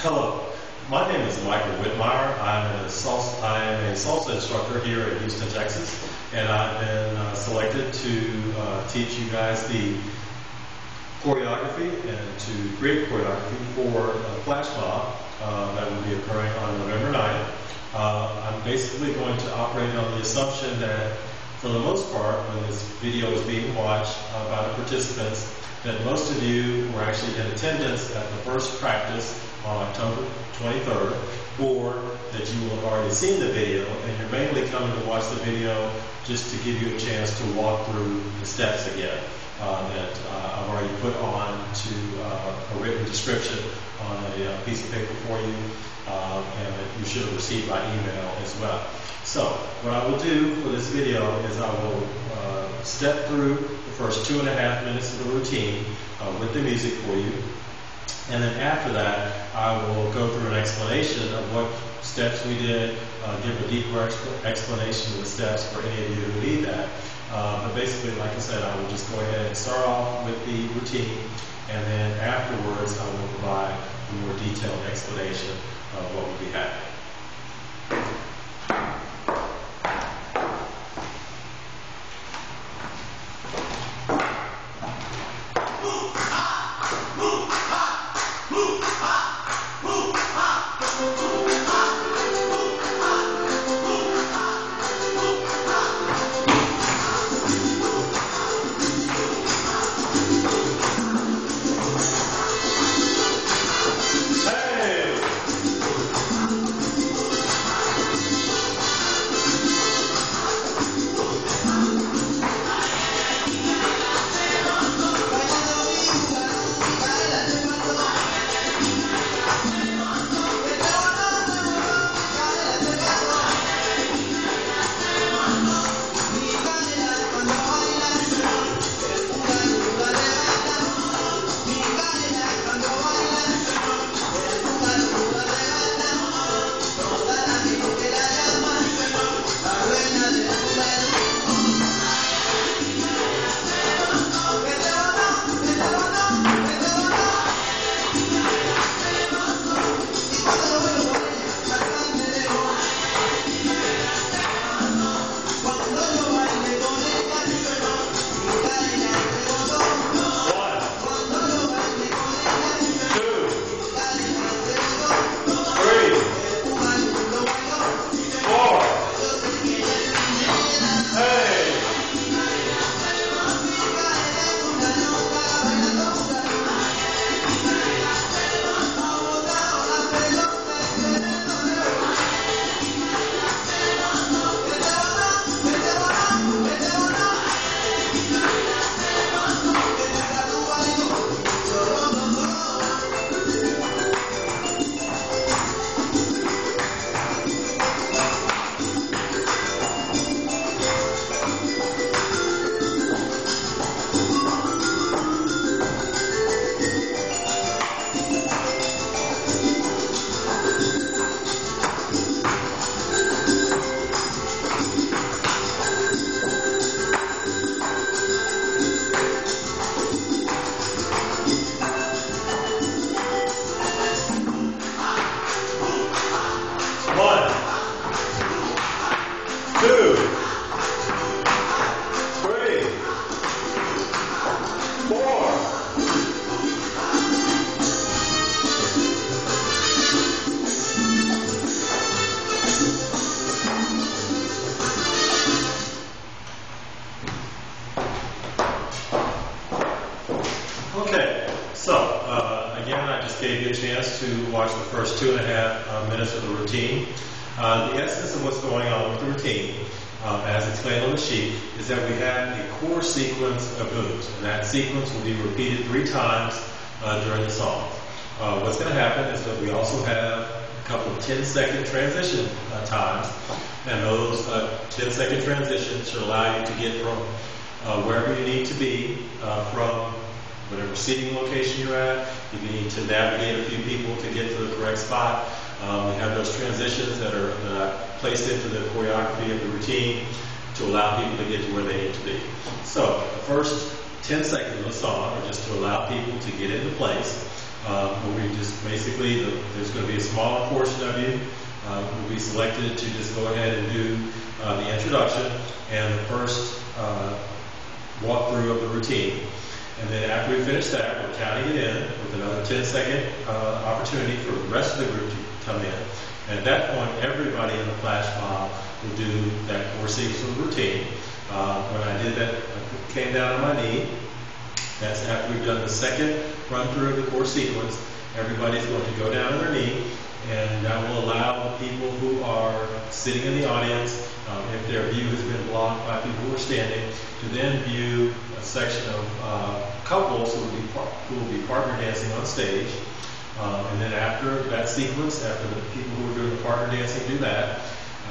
Hello, my name is Michael Whitmire. I'm a salsa, I am a salsa instructor here in Houston, Texas, and I've been uh, selected to uh, teach you guys the choreography and to create choreography for a flash mob uh, that will be occurring on November 9th. Uh, I'm basically going to operate on the assumption that for the most part, when this video is being watched uh, by the participants, that most of you were actually in attendance at the first practice on October 23rd, or that you will have already seen the video and you're mainly coming to watch the video just to give you a chance to walk through the steps again uh, that uh, I've already put on to uh, a written description on a uh, piece of paper for you uh, and that you should have received by email as well. So what I will do for this video is I will uh, step through the first two and a half minutes of the routine with the music for you and then after that, I will go through an explanation of what steps we did, uh, give a deeper exp- explanation of the steps for any of you who need that. Uh, but basically, like I said, I will just go ahead and start off with the routine, and then afterwards, I will provide a more detailed explanation of what will be happening. Core sequence of moves, and that sequence will be repeated three times uh, during the song. Uh, what's going to happen is that we also have a couple of 10 second transition uh, times, and those 10 second transitions should allow you to get from wherever you need to be from whatever seating location you're at. If you need to navigate a few people to get to the correct spot, um, we have those transitions that are uh, placed into the choreography of the routine to allow people to get to where they need to be. So the first 10 seconds of the song are just to allow people to get into place. uh, where we just basically, the- there's going to be a small portion of you uh, will be selected to just go ahead and do uh, the introduction and the first uh, walkthrough of the routine. And then after we finish that, we're counting it in with another 10 second uh, opportunity for the rest of the group to come in. And at that point, everybody in the flash mob will do that core sequence routine. Uh, when I did that, I came down on my knee. That's after we've done the second run through of the core sequence. Everybody's going to go down on their knee, and that will allow people who are sitting in the audience, um, if their view has been blocked by people who are standing, to then view a section of uh, couples who will be who will be partner dancing on stage. Um, and then after that sequence, after the people who are doing the partner dancing do that,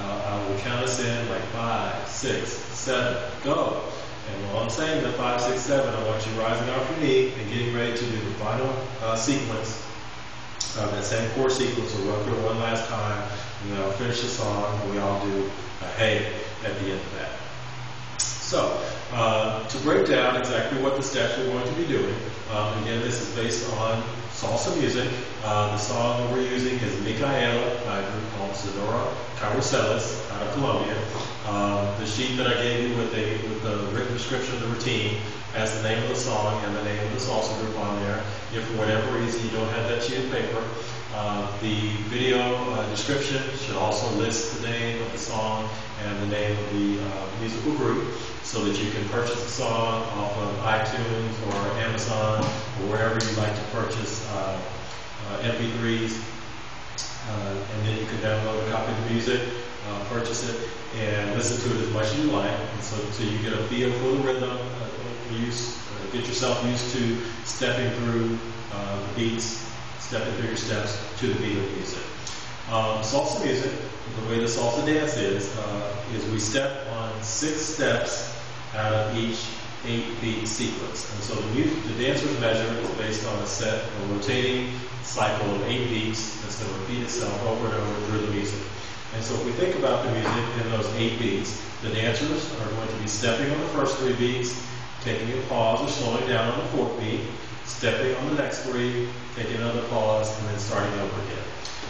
I will count us in like five, six, seven, go. And while I'm saying the five, six, seven, I want you rising off your knee and getting ready to do the final uh, sequence. Uh, that same core sequence We'll run through it one last time, and then I'll finish the song, and we all do a hey at the end of that. So, uh, to break down exactly what the steps we're going to be doing, um, again, this is based on salsa music. Uh, the song that we're using is Micaela by a group called Sonora out of Colombia. Um, the sheet that I gave you with, a, with the written description of the routine has the name of the song and the name of the salsa group on there. If for whatever reason you don't have that sheet of paper, uh, the video uh, description should also list the name of the song and the name of the uh, musical group so that you can purchase the song off of iTunes or Amazon or wherever you like to purchase uh, uh, MP3s. Uh, and then you can download a copy of the music, uh, purchase it, and listen to it as much as you like. And so, so you get a feel for the rhythm, use, uh, get yourself used to stepping through the beats, stepping through your steps to the beat of the music. Um, salsa music, the way the salsa dance is, uh, is we step on six steps out of each eight beat sequence. And so the, mu- the dancer's measure is based on a set, a rotating cycle of eight beats that's going to repeat itself over and over through the music. And so if we think about the music in those eight beats, the dancers are going to be stepping on the first three beats, taking a pause or slowing down on the fourth beat, stepping on the next three, taking another pause, and then starting over again.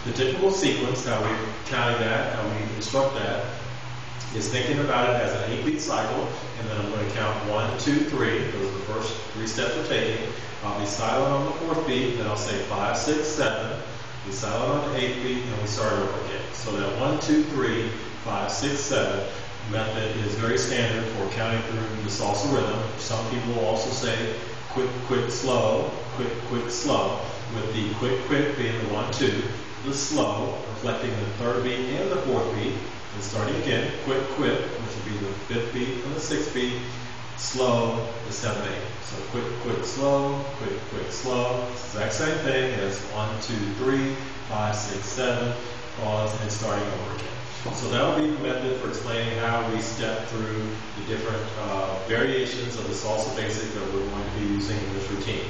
The typical sequence, how we counting that, how we instruct that, is thinking about it as an eight beat cycle, and then I'm going to count one, two, three. Those are the first three steps we're taking. I'll be silent on the fourth beat, then I'll say five, six, seven. Be silent on the eighth beat, and we start over again. So that one, two, three, five, six, seven method is very standard for counting through the salsa rhythm. Some people will also say quick, quick, slow, quick, quick, slow, with the quick, quick being the one, two, the slow reflecting the third beat and the fourth beat, and starting again, quick, quick, which would be the fifth beat and the sixth beat, slow, the seventh, eight. So quick, quick, slow, quick, quick, slow. Exact same thing as one, two, three, five, six, seven, pause, and starting over again. So that will be the method for explaining how we step through the different uh, variations of the salsa basic that we're going to be using in this routine.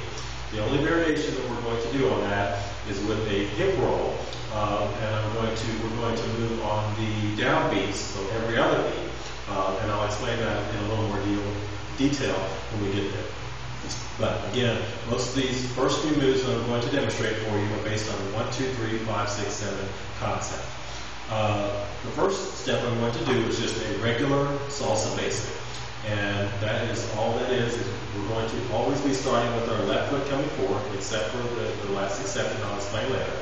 The only variation that we're going to do on that is with a hip roll, um, and I'm going to we're going to move on the down beats, so every other beat, uh, and I'll explain that in a little more deal, detail when we get there. But again, most of these first few moves that I'm going to demonstrate for you are based on one, two, three, five, six, seven concept. Uh, the first step I'm going to do is just a regular salsa basic. And that is all that is, is we're going to always be starting with our left foot coming forward, except for the, the last exception I'll explain later.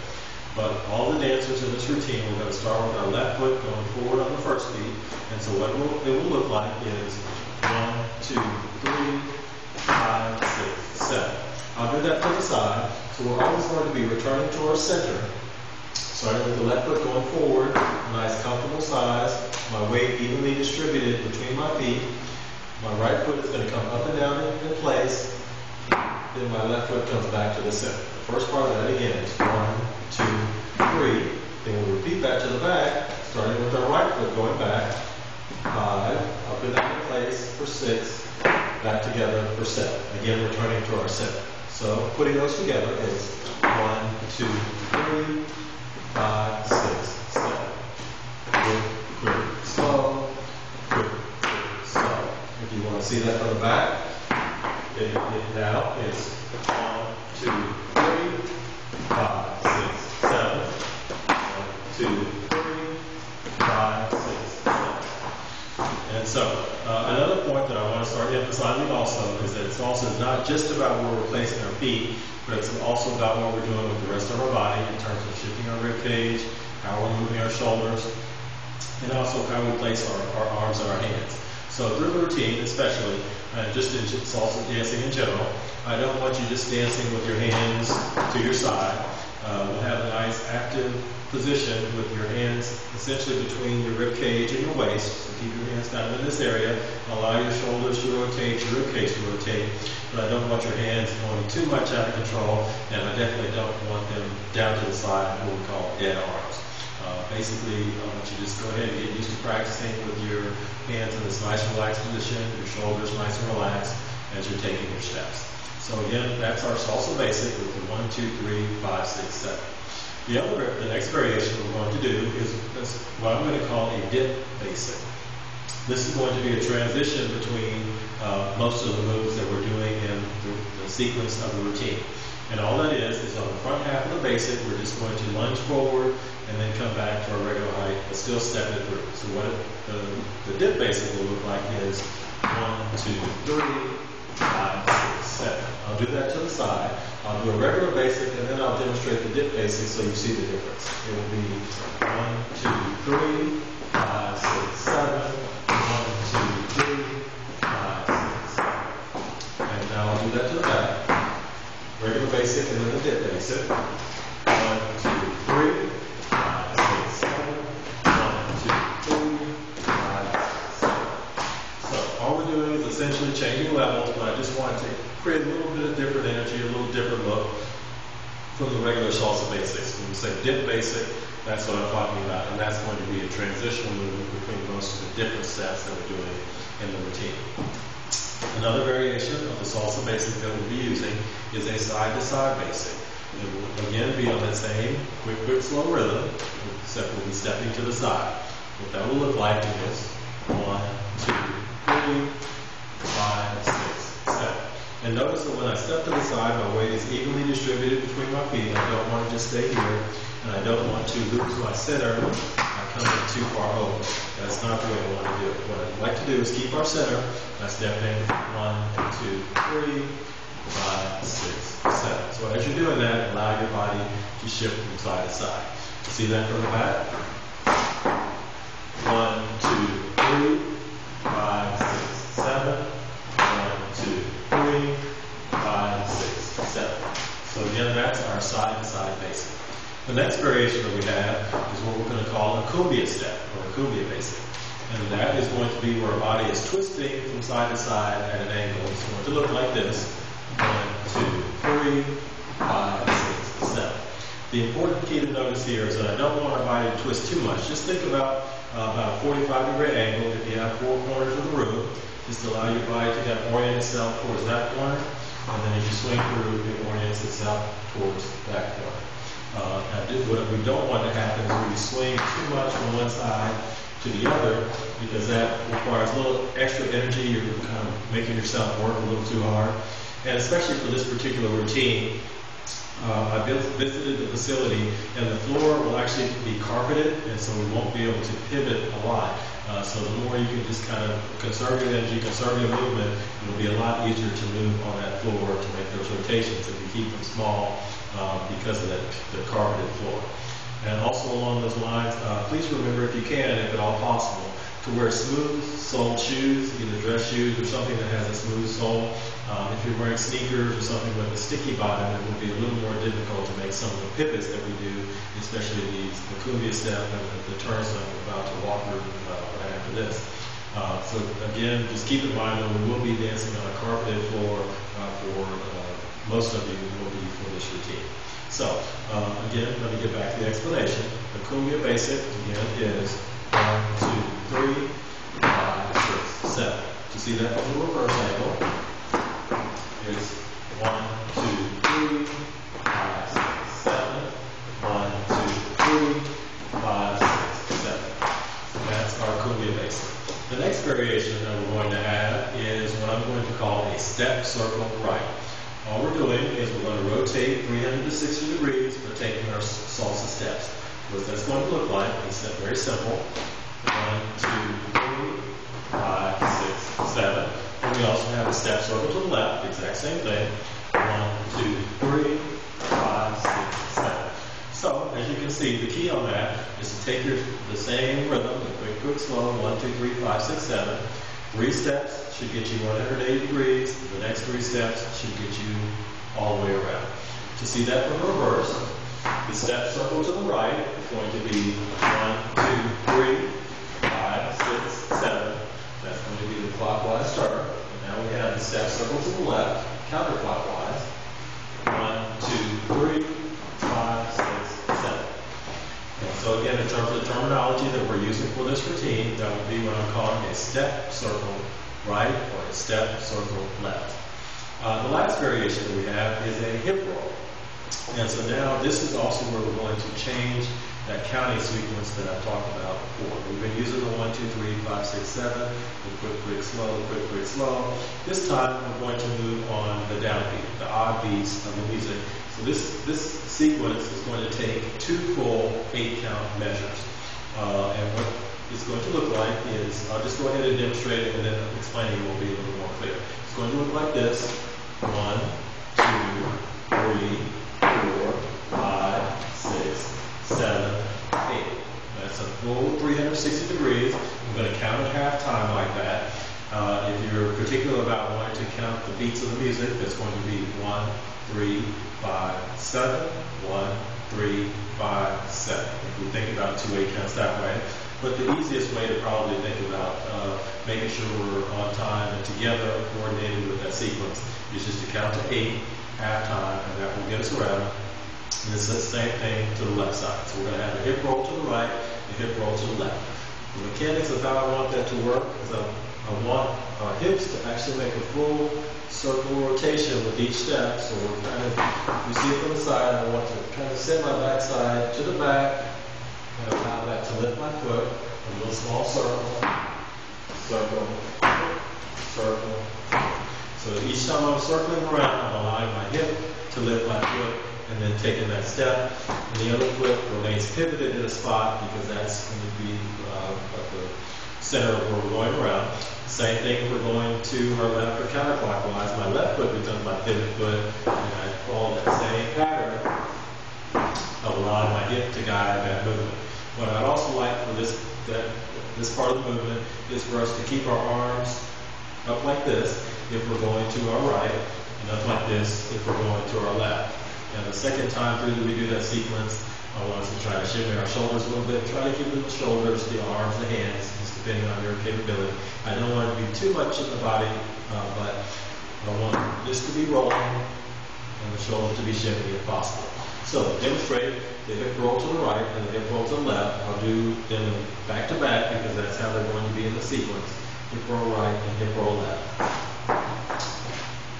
But all the dancers in this routine, we're going to start with our left foot going forward on the first beat. And so what it will, it will look like is one, two, three, five, six, seven. I'll do that to the side. So we're always going to be returning to our center Starting with the left foot going forward, nice comfortable size, my weight evenly distributed between my feet. My right foot is going to come up and down in, place. Then my left foot comes back to the center. The first part of that again is one, two, three. Then we'll repeat that to the back, starting with our right foot going back. Five, up and down in place for six, back together for seven. Again, returning to our center. So putting those together is one, two, three, five, six, seven. Quick, quick, slow, quick, quick, slow. If you want to see that from the back, it, it now is one, two, three, five, six, seven. One, two, three, five, six, seven. And so, uh, another point that I want to start emphasizing also is that it's also not just about where we're placing our feet, but it's also about what we're doing with the rest of our body in terms of shifting our rib cage, how we're moving our shoulders, and also how we place our, our arms and our hands. So through the routine, especially, uh, just in salsa dancing in general, I don't want you just dancing with your hands to your side. Uh, we'll have a nice active position with your hands essentially between your rib cage and your waist. So keep your hands of in this area. Allow your shoulders to rotate, your rib cage to rotate. But I don't want your hands going too much out of control, and I definitely don't want them down to the side, what we call dead arms. Uh, basically, I want you to just go ahead and get used to practicing with your hands in this nice relaxed position, your shoulders nice and relaxed as you're taking your steps. So again, that's our salsa basic with the one, two, three, five, six, seven. The other, the next variation we're going to do is, is what I'm going to call a dip basic. This is going to be a transition between uh, most of the moves that we're doing in the, the sequence of the routine. And all that is, is on the front half of the basic, we're just going to lunge forward and then come back to our regular height, but still step it through. So what the, the dip basic will look like is one, two, three, five, six, seven. I'll do that to the side. I'll do a regular basic, and then I'll demonstrate the dip basic so you see the difference. It will be one, two, three, five, six, seven. One, two, three, five, six, seven. And now I'll do that to the back. Regular basic, and then the dip basic. One, two, three, five, six, seven. One, two, three, five, seven. So all we're doing is essentially changing levels, but I just wanted to create a little bit of different energy, a little different look from the regular salsa basics. When we say dip basic, that's what I'm talking about, and that's going to be a transitional movement between most of the different steps that we're doing in the routine. Another variation of the salsa basic that we'll be using is a side-to-side basic. It will again be on that same quick, quick, slow rhythm, except we'll be stepping to the side. What that will look like is one, two, three, five, six, seven. And notice that when I step to the side, my weight is evenly distributed between my feet. I don't want to just stay here, and I don't want to lose my center by coming too far over. That's not the way I want to do it. What I'd like to do is keep our center. I step in one, two, three, five, six, seven. So as you're doing that, allow your body to shift from side to side. See that from the back? One, two, three, five, six, seven. One, two, three, five, six, seven. So again, that's our side-to-side basic. The next variation that we have is what we're going to call a cumbia step, or a basic. And that is going to be where our body is twisting from side to side at an angle. It's going to look like this. One, two, three, five, six, seven. The important key to notice here is that I don't want our body to twist too much. Just think about uh, about a 45 degree angle. If you have four corners of the room, just allow your body to kind of orient itself towards that corner. And then as you swing through, it orients itself towards that corner. Uh, what we don't want to happen is we swing too much from one side to the other, because that requires a little extra energy. You're kind of making yourself work a little too hard. And especially for this particular routine, uh, I visited the facility, and the floor will actually be carpeted, and so we won't be able to pivot a lot. Uh, so the more you can just kind of conserve your energy, conserve your movement, it'll be a lot easier to move on that floor to make those rotations if you keep them small um, because of that, the carpeted floor. And also along those lines, uh, please remember if you can, if at all possible, to wear smooth soled shoes, either dress shoes or something that has a smooth sole. Um, if you're wearing sneakers or something with a sticky bottom, it will be a little more difficult to make some of the pivots that we do, especially these, the cumbia step and the, the turns that I'm about to walk through uh, right after this. Uh, so again, just keep in mind that we will be dancing on a carpeted floor uh, for uh, most of you will be for this routine. So um, again, let me get back to the explanation. The cumbia basic again is one, two, three, five, six, seven. To see that from the reverse angle is one, two, three, five, six, seven. One, two, three, five, six, seven. That's our cumbia basic. The next variation that we're going to have is what I'm going to call a step circle right. All we're doing is we're going to rotate 360 degrees for taking our salsa steps. What that's going to look like that very simple. One, two, three, five, six, seven. And we also have the steps over to the left, the exact same thing. One, two, three, five, six, seven. So, as you can see, the key on that is to take your, the same rhythm, the quick, quick, slow, one, two, three, five, six, seven. Three steps should get you 180 degrees. The next three steps should get you all the way around. To see that from reverse, the step circle to the right is going to be one, two, three, five, six, seven. That's going to be the clockwise start. And now we have the step circle to the left, counterclockwise. One, two, three so again, in terms of the terminology that we're using for this routine, that would be what I'm calling a step circle right or a step circle left. Uh, the last variation that we have is a hip roll. And so now this is also where we're going to change that counting sequence that I've talked about before. We've been using the one, two, three, five, six, seven, the quick, quick, slow, quick, quick, slow. This time we're going to move the odd beats of the music. So this, this sequence is going to take two full eight count measures. Uh, and what it's going to look like is, I'll just go ahead and demonstrate it and then explaining will be a little more clear. It's going to look like this. One, two, three, four, five, six, seven, eight. That's a full 360 degrees. I'm going to count at half time like that. Uh, if you're particular about wanting to count the beats of the music, that's going to be one, three, five, seven, one, three, five, seven. If we think about two eight counts that way. But the easiest way to probably think about uh, making sure we're on time and together, coordinated with that sequence, is just to count to eight, half time, and that will get us around. And it's the same thing to the left side. So we're going to have a hip roll to the right, a hip roll to the left. The mechanics of how I want that to work is I, I want our hips to actually make a full circle rotation with each step. So we're kind of, you see it from the side, I want to kind of set my backside to the back and allow that to lift my foot, a little small circle, circle, circle. So each time I'm circling around, I'm allowing my hip to lift my foot and then taking that step. And the other foot remains pivoted in a spot because that's going to be uh, center where we're going around. Same thing if we're going to our left or counterclockwise. My left foot becomes my pivot foot and I follow that same pattern of allowing my hip to guide that movement. What I'd also like for this that this part of the movement is for us to keep our arms up like this if we're going to our right, and up like this if we're going to our left. And the second time through that we do that sequence, I want us to try to shimmy our shoulders a little bit, try to keep the shoulders, the arms, the hands, depending on your capability. I don't want to be too much in the body, uh, but I want this to be rolling and the shoulders to be shimmy if possible. So demonstrate the hip roll to the right and the hip roll to the left. I'll do them back to back because that's how they're going to be in the sequence. Hip roll right and hip roll left.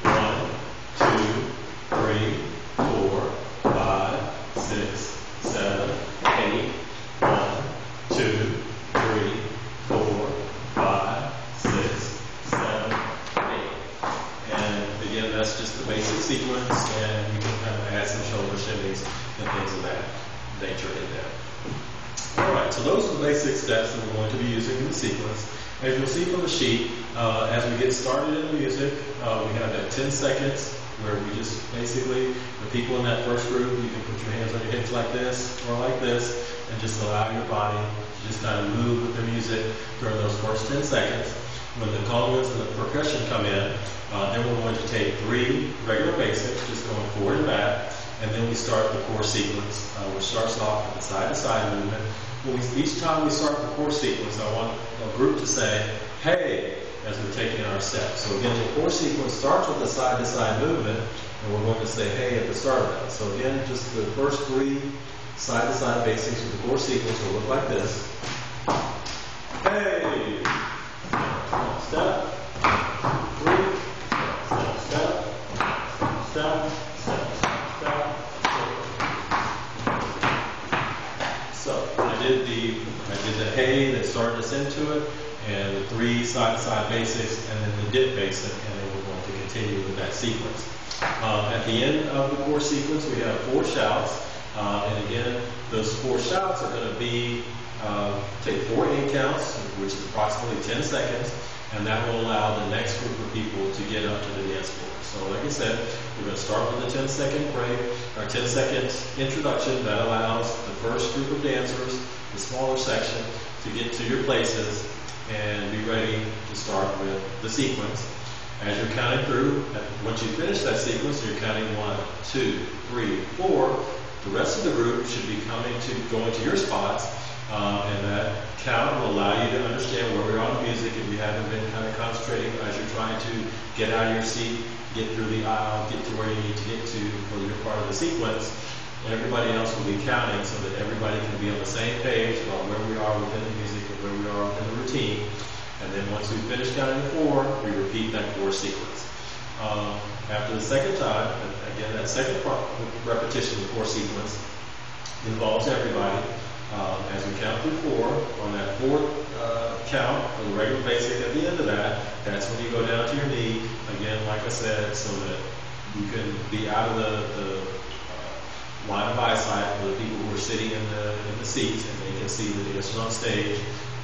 One, two, three, four, five, six, seven, eight. One, two, three, four, five, six, seven, eight. And again, that's just the basic sequence, and you can kind of add some shoulder shimmies and things of that nature in there. All right, so those are the basic steps that we're going to be using in the sequence. As you'll see from the sheet, uh, as we get started in the music, uh, we have that 10 seconds where we just basically, the people in that first group, you can put your hands on your hips like this or like this, and just allow your body to just kind of move with the music during those first 10 seconds. When the congas and the percussion come in, uh, then we're going to take three regular basics, just going forward and back, and then we start the core sequence, uh, which starts off with the side-to-side movement. We, each time we start the core sequence, I want a group to say, hey, as we're taking our steps. So again, the core sequence starts with the side-to-side movement, and we're going to say, hey, at the start of that. So again, just the first three side-to-side basics of the core sequence will look like this. Hey! Step, three, step, step, step, step, step, So I did the I did the hey that started us into it, three side to side basics, and then the dip basic, and then we're going to continue with that sequence. Uh, at the end of the core sequence, we have four shouts. Uh, and again, those four shouts are going to be uh, take four eight counts, which is approximately 10 seconds, and that will allow the next group of people to get up to the dance floor. So like I said, we're going to start with a 10 second break, or 10 second introduction that allows the first group of dancers, the smaller section, to get to your places and be ready to start with the sequence. As you're counting through, once you finish that sequence, you're counting one, two, three, four. The rest of the group should be coming to going to your spots um, and that count will allow you to understand where we are on the music if you haven't been kind of concentrating as you're trying to get out of your seat, get through the aisle, get to where you need to get to for your part of the sequence. Everybody else will be counting so that everybody can be on the same page about where we are within the music and where we are within the routine. And then once we finish counting to four, we repeat that core sequence. Um, after the second time, again, that second part, repetition of the core sequence involves everybody. Um, as we count through four, on that fourth uh, count, the regular basic at the end of that, that's when you go down to your knee, again, like I said, so that you can be out of the, the line of eyesight for the people who are sitting in the, in the seats, and they can see the dancer on stage.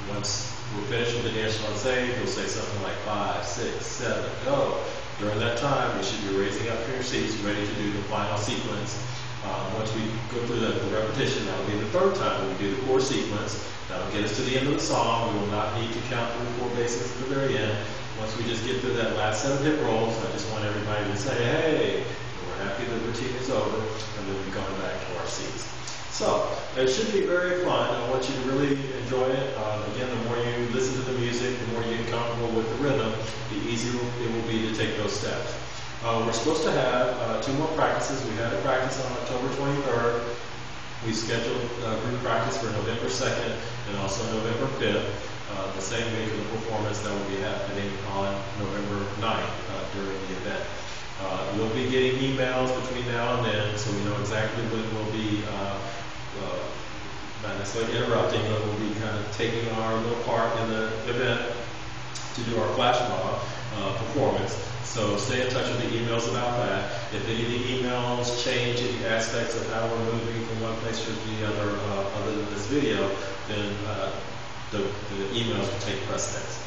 Once we're finished with the dancer on stage, you'll say something like five, six, seven, go. During that time, you should be raising up from your seats, ready to do the final sequence. Um, once we go through the, the repetition, that'll be the third time we do the core sequence. That'll get us to the end of the song. We will not need to count through four basics at the very end. Once we just get through that last set of hip rolls, I just want everybody to say, hey, we're happy the routine is over, and then we're going back to our seats. So, it should be very fun. I want you to really enjoy it. Uh, again, the more you listen to the music, the more you get comfortable with the rhythm, the easier it will be to take those steps. Uh, we're supposed to have uh, two more practices. We had a practice on October 23rd. We scheduled uh, group practice for November 2nd and also November 5th, uh, the same week of the performance that will be happening on November 9th uh, during the event. Uh, we'll be getting emails between now and then, so we know exactly when we'll be not necessarily interrupting, but we'll be kind of taking our little part in the event to do our flash mob performance. So stay in touch with the emails about that. If any of the emails change any aspects of how we're moving from one place to the other, uh, other than this video, then uh, the, the, emails will take precedence.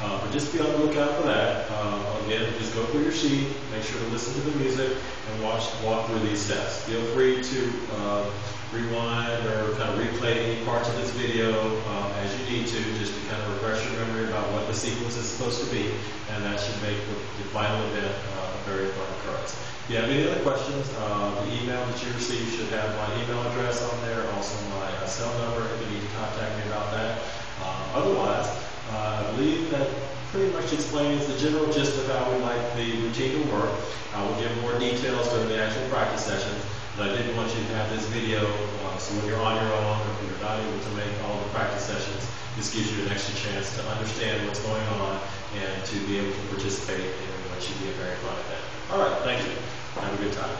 Uh, but just be on the lookout for that. Uh, again, just go through your sheet, make sure to listen to the music, and watch walk through these steps. Feel free to uh, rewind or kind of replay any parts of this video um, as you need to, just to kind of refresh your memory about what the sequence is supposed to be, and that should make the, the final event uh, a very fun occurrence. If you have any other questions, uh, the email that you receive should have my email address on there, also my uh, cell number if you need to contact me about that. Uh, otherwise, I believe that pretty much explains the general gist of how we like the routine to work. I will give more details during the actual practice session. But I didn't want you to have this video, uh, so when you're on your own or if you're not able to make all the practice sessions, this gives you an extra chance to understand what's going on and to be able to participate in what should be a very fun event. All right, thank you. Have a good time.